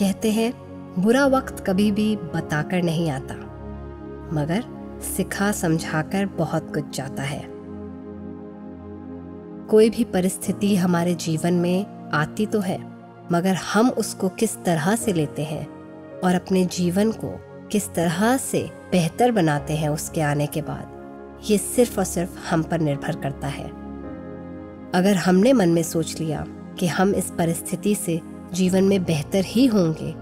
कहते हैं, बुरा वक्त कभी भी बताकर नहीं आता। मगर सिखा समझाकर बहुत कुछ जाता है। कोई भी परिस्थिति हमारे जीवन में आती तो है, मगर हम उसको किस तरह से लेते हैं और अपने जीवन को किस तरह से बेहतर बनाते हैं उसके आने के बाद, ये सिर्फ़ और सिर्फ़ हम पर निर्भर करता है। अगर हमने मन में सोच लिया कि हम इस परिस्थिति से जीवन में बेहतर ही होंगे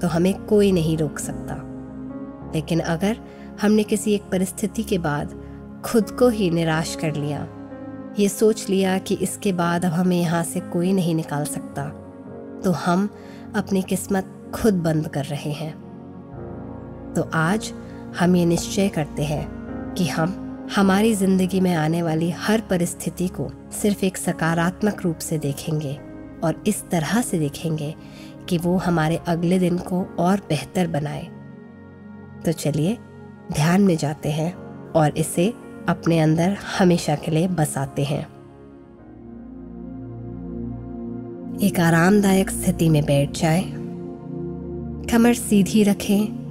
तो हमें कोई नहीं रोक सकता। लेकिन अगर हमने किसी एक परिस्थिति के बाद खुद को ही निराश कर लिया, ये सोच लिया कि इसके बाद अब हमें यहाँ से कोई नहीं निकाल सकता तो हम अपनी किस्मत खुद बंद कर रहे हैं। तो आज हम ये निश्चय करते हैं कि हम, हमारी ज़िंदगी में आने वाली हर परिस्थिति को सिर्फ़ एक सकारात्मक रूप से देखेंगे। और इस तरह से देखेंगे कि वो हमारे अगले दिन को और बेहतर बनाए। तो चलिए, ध्यान में जाते हैं और इसे अपने अंदर हमेशा के लिए बसाते हैं। एक आरामदायक स्थिति में बैठ जाए। कमर सीधी रखें।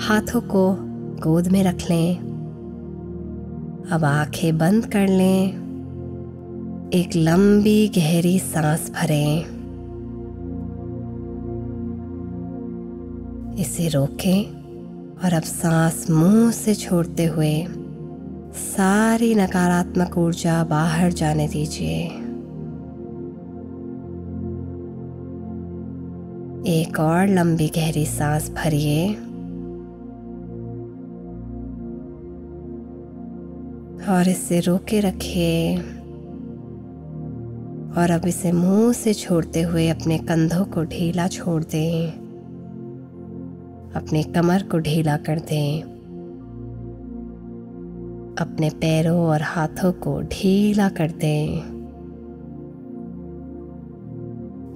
हाथों को गोद में रख लें। अब आँखें बंद कर लें। एक लंबी गहरी सांस भरें। इसे रोकें और अब सांस मुँह से छोड़ते हुए सारी नकारात्मक ऊर्जा बाहर जाने दीजिए। एक और लंबी गहरी सांस भरिए। और इसे रोके रखिए। और अब इसे मुँह से छोड़ते हुए अपने कंधों को ढीला छोड़ दें। अपने कमर को ढीला कर दें। अपने पैरों और हाथों को ढीला कर दें।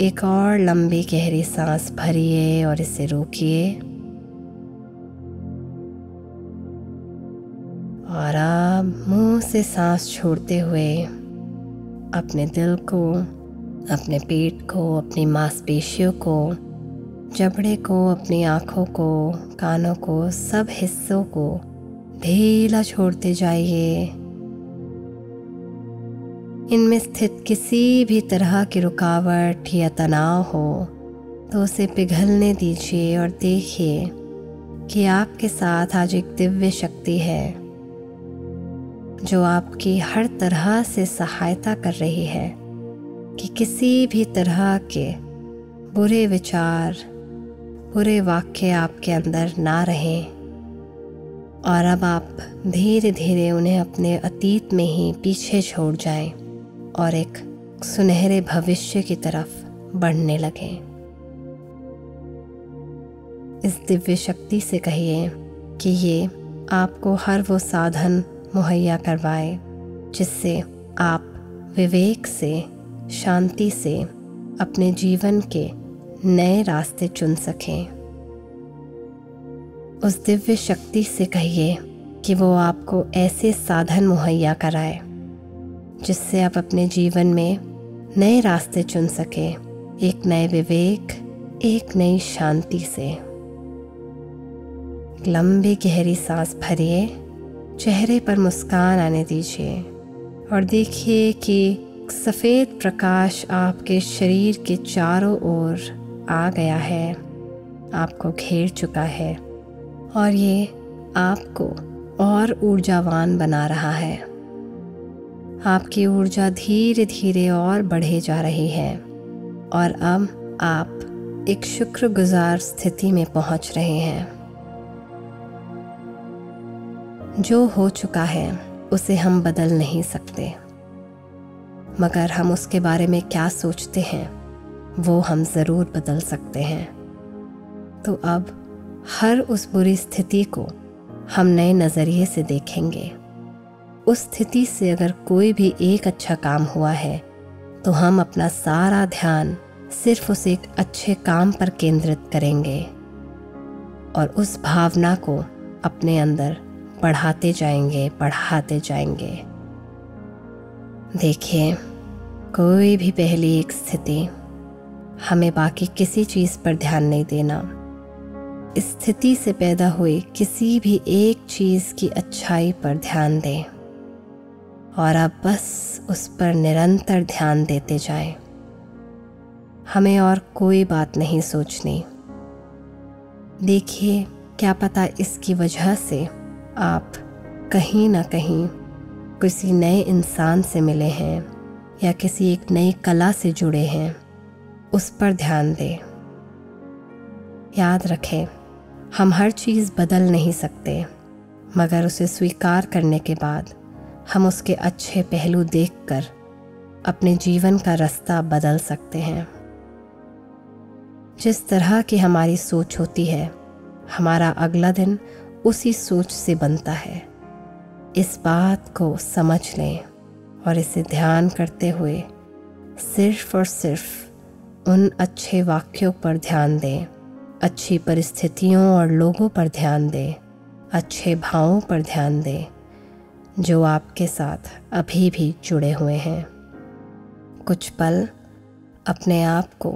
एक और लंबी गहरी सांस भरिए और इसे रोकिए। और अब मुँह से सांस छोड़ते हुए अपने दिल को, अपने पेट को, अपनी मांसपेशियों को, जबड़े को, अपनी आँखों को, कानों को, सब हिस्सों को ढीला छोड़ते जाइए। इनमें स्थित किसी भी तरह की रुकावट या तनाव हो तो उसे पिघलने दीजिए और देखिए कि आपके साथ आज एक दिव्य शक्ति है। जो आपकी हर तरह से सहायता कर रही है कि किसी भी तरह के बुरे विचार, बुरे वाक्य आपके अंदर ना रहें। और अब आप धीरे धीरे उन्हें अपने अतीत में ही पीछे छोड़ जाएँ और एक सुनहरे भविष्य की तरफ़ बढ़ने लगें। इस दिव्य शक्ति से कहिए कि ये आपको हर वो साधन मुहैया करवाए, जिससे आप विवेक से, शांति से अपने जीवन के नए रास्ते चुन सकें। उस दिव्य शक्ति से कहिए कि वो आपको ऐसे साधन मुहैया कराए, जिससे आप अपने जीवन में नए रास्ते चुन सके, एक नए विवेक, एक नई शांति से। लंबी गहरी सांस भरिए। चेहरे पर मुस्कान आने दीजिए और देखिए कि सफ़ेद प्रकाश आपके शरीर के चारों ओर आ गया है। आपको घेर चुका है और ये आपको और ऊर्जावान बना रहा है। आपकी ऊर्जा धीरे धीरे और बढ़े जा रही है और अब आप एक शुक्रगुजार स्थिति में पहुँच रहे हैं। जो हो चुका है, उसे हम बदल नहीं सकते। मगर हम उसके बारे में क्या सोचते हैं, वो हम ज़रूर बदल सकते हैं। तो अब, हर उस बुरी स्थिति को, हम नए नज़रिए से देखेंगे। उस स्थिति से अगर कोई भी एक अच्छा काम हुआ है तो हम अपना सारा ध्यान सिर्फ़ उस एक अच्छे काम पर केंद्रित करेंगे। और उस भावना को अपने अंदर बढ़ाते जाएँगे बढ़ाते जाएँगे। देखिए, कोई भी पहली एक स्थिति, हमें बाकी किसी चीज़ पर ध्यान नहीं देना। स्थिति से पैदा हुई किसी भी एक चीज़ की अच्छाई पर ध्यान दें। और अब बस उस पर निरंतर ध्यान देते जाएँ। हमें और कोई बात नहीं सोचनी। देखिए, क्या पता इसकी वजह से आप कहीं ना कहीं किसी नए इंसान से मिले हैं या किसी एक नई कला से जुड़े हैं, उस पर ध्यान दें। याद रखें, हम हर चीज़ बदल नहीं सकते, मगर उसे स्वीकार करने के बाद हम उसके अच्छे पहलू देखकर अपने जीवन का रास्ता बदल सकते हैं। जिस तरह की हमारी सोच होती है, हमारा अगला दिन उसी सोच से बनता है। इस बात को समझ लें और इसे ध्यान करते हुए सिर्फ़ और सिर्फ़ उन अच्छे वाक्यों पर ध्यान दें, अच्छी परिस्थितियों और लोगों पर ध्यान दें, अच्छे भावों पर ध्यान दें, जो आपके साथ अभी भी जुड़े हुए हैं। कुछ पल अपने आप को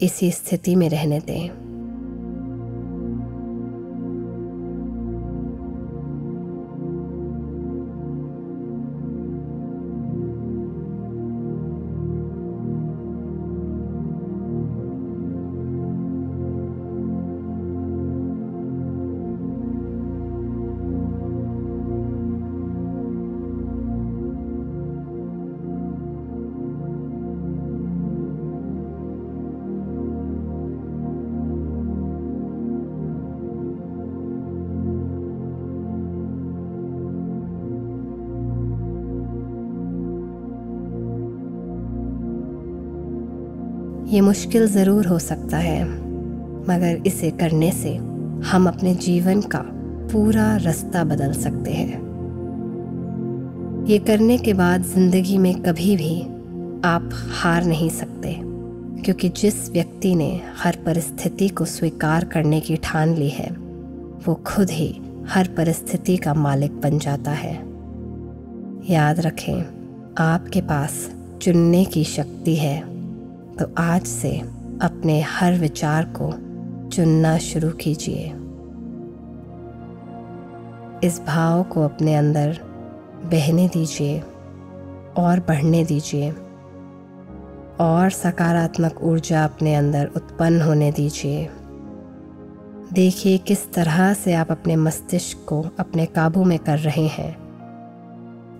इसी स्थिति में रहने दें। ये मुश्किल ज़रूर हो सकता है, मगर इसे करने से हम अपने जीवन का पूरा रास्ता बदल सकते हैं। ये करने के बाद ज़िंदगी में कभी भी आप हार नहीं सकते, क्योंकि जिस व्यक्ति ने हर परिस्थिति को स्वीकार करने की ठान ली है, वो खुद ही हर परिस्थिति का मालिक बन जाता है। याद रखें, आपके पास चुनने की शक्ति है। तो आज से अपने हर विचार को चुनना शुरू कीजिए। इस भाव को अपने अंदर बहने दीजिए और बढ़ने दीजिए। और सकारात्मक ऊर्जा अपने अंदर उत्पन्न होने दीजिए। देखिए किस तरह से आप अपने मस्तिष्क को अपने काबू में कर रहे हैं।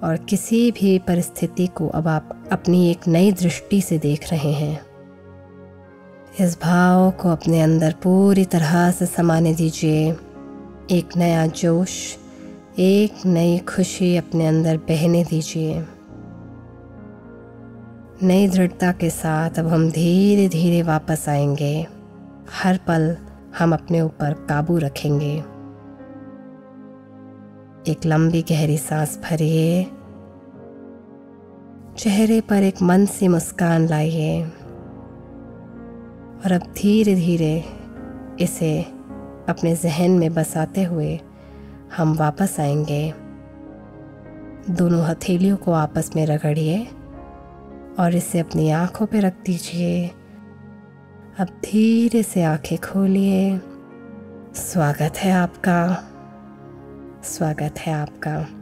और किसी भी परिस्थिति को अब आप अपनी एक नई दृष्टि से देख रहे हैं। इस भाव को अपने अंदर पूरी तरह से समाने दीजिए। एक नया जोश, एक नई खुशी अपने अंदर बहने दीजिए। नई दृढ़ता के साथ अब हम धीरे धीरे वापस आएँगे। हर पल हम अपने ऊपर काबू रखेंगे। एक लंबी गहरी सांस भरिए चेहरे पर एक मन सी मुस्कान लाइए और अब धीरे धीरे इसे अपने जहन में बसाते हुए हम वापस आएँगे। दोनों हथेलियों को आपस में रगड़िए और इसे अपनी आँखों पर रख दीजिए। अब धीरे से आँखें खोलिए। स्वागत है आपका। स्वागत है आपका।